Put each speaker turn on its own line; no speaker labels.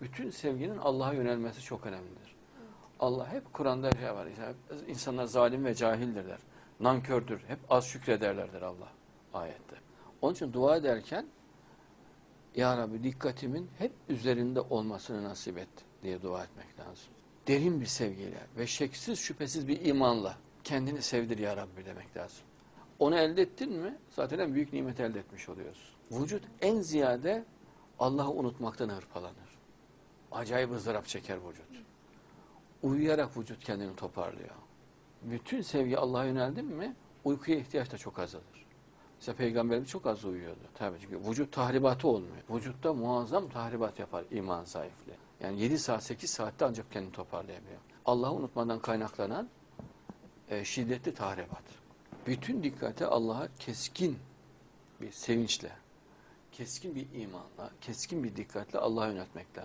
bütün sevginin Allah'a yönelmesi çok önemlidir. Allah hep Kur'an'da şey var. insanlar zalim ve cahildirler. Nankördür. Hep az şükrederlerdir Allah ayette. Onun için dua ederken Ya Rabbi dikkatimin hep üzerinde olmasını nasip et diye dua etmek lazım. Derin bir sevgiyle ve şeksiz şüphesiz bir imanla kendini sevdir Ya Rabbi demek lazım. Onu elde ettin mi zaten en büyük nimet elde etmiş oluyorsun. Vücut en ziyade Allah'ı unutmaktan hırpalanır. Acayip ızdırap çeker vücut. Uyuyarak vücut kendini toparlıyor. Bütün sevgi Allah'a yöneldi mi uykuya ihtiyaç da çok azalır. Mesela Peygamberimiz çok az uyuyordu. Tabii çünkü vücut tahribatı olmuyor. Vücutta muazzam tahribat yapar iman zayıflığı. Yani 7 saat 8 saatte ancak kendini toparlayabiliyor. Allah'ı unutmadan kaynaklanan e, şiddetli tahribat. Bütün dikkati Allah'a keskin bir sevinçle, keskin bir imanla, keskin bir dikkatle Allah'a yöneltmek lazım.